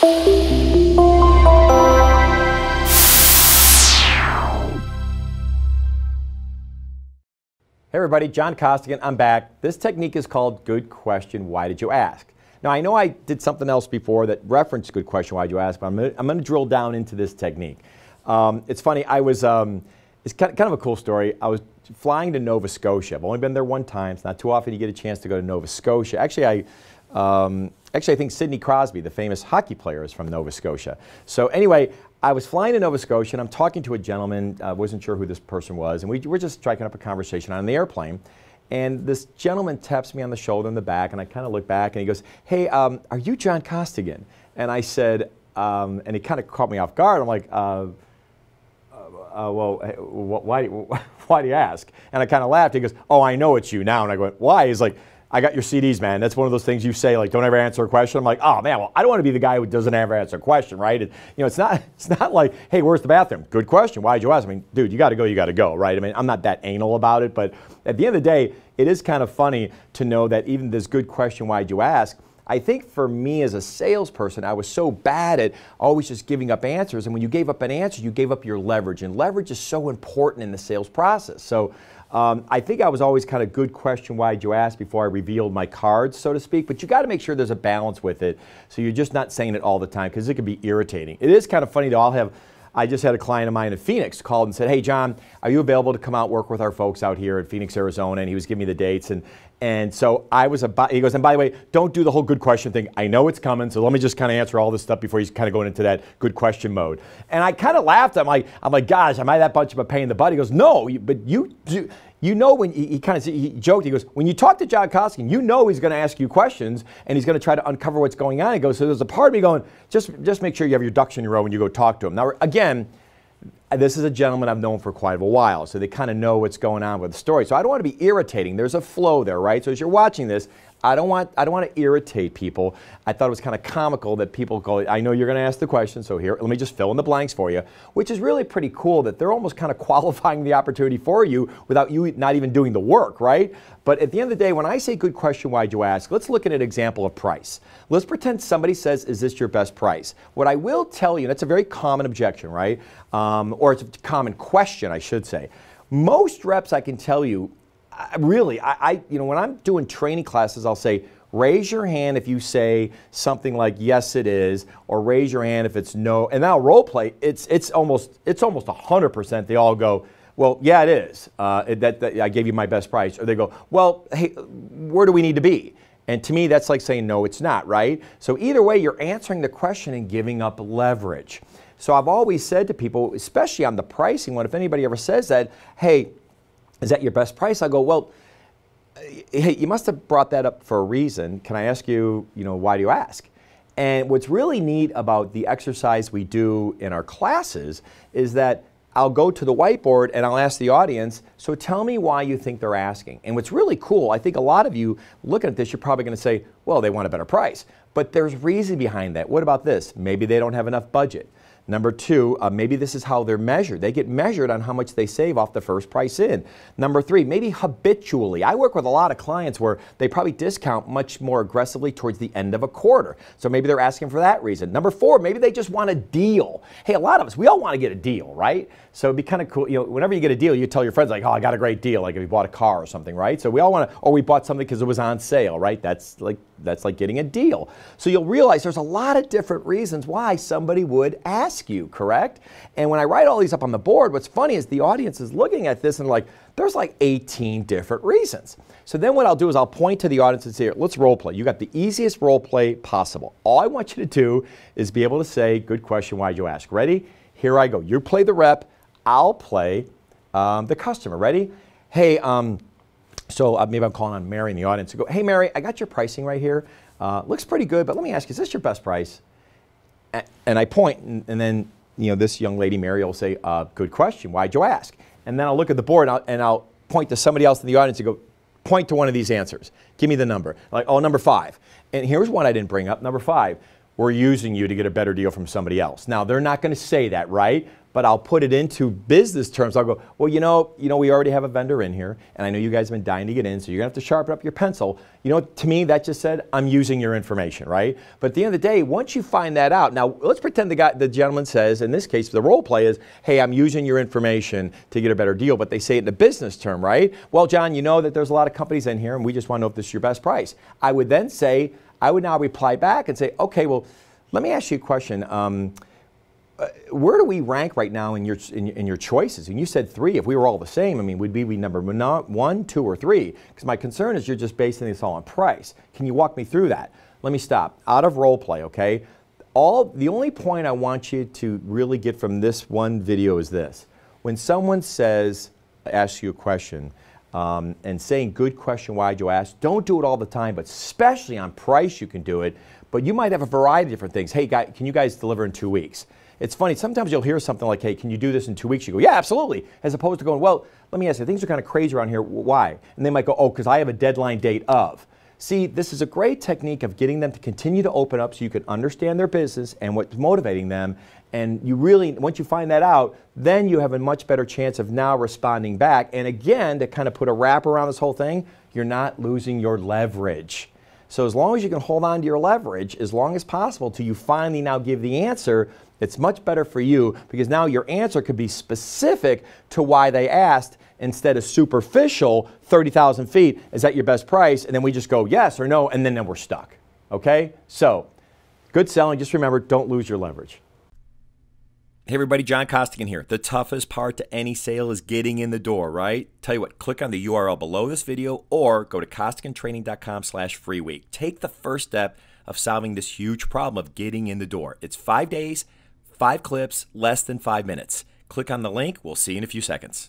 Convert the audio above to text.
Hey everybody, John Costigan, I'm back. This technique is called Good Question, Why Did You Ask? Now I know I did something else before that referenced Good Question, Why Did You Ask, but I'm gonna, I'm gonna drill down into this technique. Um, it's funny, I was, um, it's kind of, a cool story. I was flying to Nova Scotia. I've only been there one time. It's not too often you get a chance to go to Nova Scotia. Actually, I, um, actually, I think Sidney Crosby, the famous hockey player, is from Nova Scotia. So anyway, I was flying to Nova Scotia and I'm talking to a gentleman, I uh, wasn't sure who this person was, and we were just striking up a conversation on the airplane. And this gentleman taps me on the shoulder in the back, and I kind of look back and he goes, Hey, um, are you John Costigan? And I said, um, and he kind of caught me off guard. I'm like, uh, uh, well, why, why do you ask? And I kind of laughed. He goes, oh, I know it's you now. And I go, why? He's like, I got your CDs, man. That's one of those things you say, like, don't ever answer a question. I'm like, oh man, well, I don't want to be the guy who doesn't ever answer a question, right? You know, it's not, it's not like, hey, where's the bathroom? Good question. Why'd you ask? I mean, dude, you got to go, you got to go, right? I mean, I'm not that anal about it, but at the end of the day, it is kind of funny to know that even this good question, why'd you ask? I think for me as a salesperson, I was so bad at always just giving up answers. And when you gave up an answer, you gave up your leverage. And leverage is so important in the sales process. So um, I think I was always kind of good question why'd you ask before I revealed my cards, so to speak. But you got to make sure there's a balance with it. So you're just not saying it all the time because it can be irritating. It is kind of funny to all have. I just had a client of mine in Phoenix called and said, "Hey John, are you available to come out work with our folks out here in Phoenix, Arizona?" And he was giving me the dates, and and so I was about, he goes, and by the way, don't do the whole good question thing. I know it's coming, so let me just kind of answer all this stuff before he's kind of going into that good question mode. And I kind of laughed. I'm like, I'm like, gosh, am I that much of a pain in the butt? He goes, no, but you do. You know when he, he kind of he joked. He goes, when you talk to John Costigan, you know he's going to ask you questions and he's going to try to uncover what's going on. He goes, so there's a part of me going, just just make sure you have your ducks in a row when you go talk to him. Now again, this is a gentleman I've known for quite a while, so they kind of know what's going on with the story. So I don't want to be irritating. There's a flow there, right? So as you're watching this, I don't want I don't want to irritate people. I thought it was kind of comical that people go, I know you're going to ask the question, so here, let me just fill in the blanks for you, which is really pretty cool that they're almost kind of qualifying the opportunity for you without you not even doing the work, right? But at the end of the day, when I say good question, why'd you ask? Let's look at an example of price. Let's pretend somebody says, is this your best price? What I will tell you, that's a very common objection, right? Um, or it's a common question, I should say. Most reps, I can tell you, I, really, I, I, you know, when I'm doing training classes, I'll say, raise your hand if you say something like yes it is or raise your hand if it's no and now role play it's it's almost it's almost 100% they all go well yeah it is. Uh, it, that, that, i gave you my best price. Or they go well hey where do we need to be? And to me that's like saying no it's not right? So either way you're answering the question and giving up leverage. So i've always said to people especially on the pricing one if anybody ever says that hey is that your best price? I go, well, hey, you must have brought that up for a reason. Can I ask you, you know, why do you ask? And what's really neat about the exercise we do in our classes is that I'll go to the whiteboard and I'll ask the audience, so tell me why you think they're asking. And what's really cool, I think a lot of you looking at this, you're probably going to say, well, they want a better price. But there's reason behind that. What about this? Maybe they don't have enough budget. Number two, uh, maybe this is how they're measured. They get measured on how much they save off the first price in. Number three, maybe habitually. I work with a lot of clients where they probably discount much more aggressively towards the end of a quarter. So maybe they're asking for that reason. Number four, maybe they just want a deal. Hey, a lot of us, we all want to get a deal, right? So it'd be kind of cool. You know, whenever you get a deal, you tell your friends like, "Oh, I got a great deal." Like if you bought a car or something, right? So we all want to, or we bought something because it was on sale, right? That's like that's like getting a deal. So you'll realize there's a lot of different reasons why somebody would ask you, correct? And when I write all these up on the board, what's funny is the audience is looking at this and like, there's like 18 different reasons. So then what I'll do is I'll point to the audience and say, let's role play. You got the easiest role play possible. All I want you to do is be able to say, good question, why'd you ask? Ready? Here I go. You play the rep, I'll play um, the customer. Ready? Hey, um, so uh, maybe I'm calling on Mary in the audience to go, hey, Mary, I got your pricing right here. Uh, looks pretty good, but let me ask you, is this your best price? And, I point, and, and, then you know this young lady, Mary, will say, uh, good question, why'd you ask? And then I'll look at the board and I'll, and I'll point to somebody else in the audience and go, point to one of these answers. Give me the number. Like, oh, number five. And here's one I didn't bring up, number five. We're using you to get a better deal from somebody else. Now, they're not going to say that, right? But I'll put it into business terms. I'll go, well, you know, you know, we already have a vendor in here, and I know you guys have been dying to get in, so you're gonna have to sharpen up your pencil. You know, to me, that just said I'm using your information, right? But at the end of the day, once you find that out, now let's pretend the guy, the gentleman says, in this case, the role play is, hey, I'm using your information to get a better deal, but they say it in a business term, right? Well, John, you know that there's a lot of companies in here, and we just want to know if this is your best price. I would then say, I would now reply back and say, okay, well, let me ask you a question. Um, uh, where do we rank right now in your in, in, your choices? And you said three. If we were all the same, I mean, we'd we be number one, two, or three? Because my concern is you're just basing this all on price. Can you walk me through that? Let me stop. Out of role play, okay? All the only point I want you to really get from this one video is this: when someone says, asks you a question, um, and saying good question, why'd you ask? Don't do it all the time, but especially on price, you can do it. But you might have a variety of different things. Hey, guy, can you guys deliver in two weeks? It's funny, sometimes you'll hear something like, hey, can you do this in two weeks? You go, yeah, absolutely. As opposed to going, well, let me ask you, things are kind of crazy around here. Why? And they might go, oh, because I have a deadline date of. See, this is a great technique of getting them to continue to open up so you can understand their business and what's motivating them. And you really, once you find that out, then you have a much better chance of now responding back. And again, to kind of put a wrap around this whole thing, you're not losing your leverage. So as long as you can hold on to your leverage as long as possible till you finally now give the answer, it's much better for you because now your answer could be specific to why they asked instead of superficial 30,000 feet. Is that your best price? And then we just go yes or no, and then, then we're stuck. Okay? So, good selling. Just remember don't lose your leverage. Hey everybody, John Costigan here. The toughest part to any sale is getting in the door, right? Tell you what, click on the URL below this video or go to costigantraining.com slash free week. Take the first step of solving this huge problem of getting in the door. It's five days, five clips, less than five minutes. Click on the link. We'll see you in a few seconds.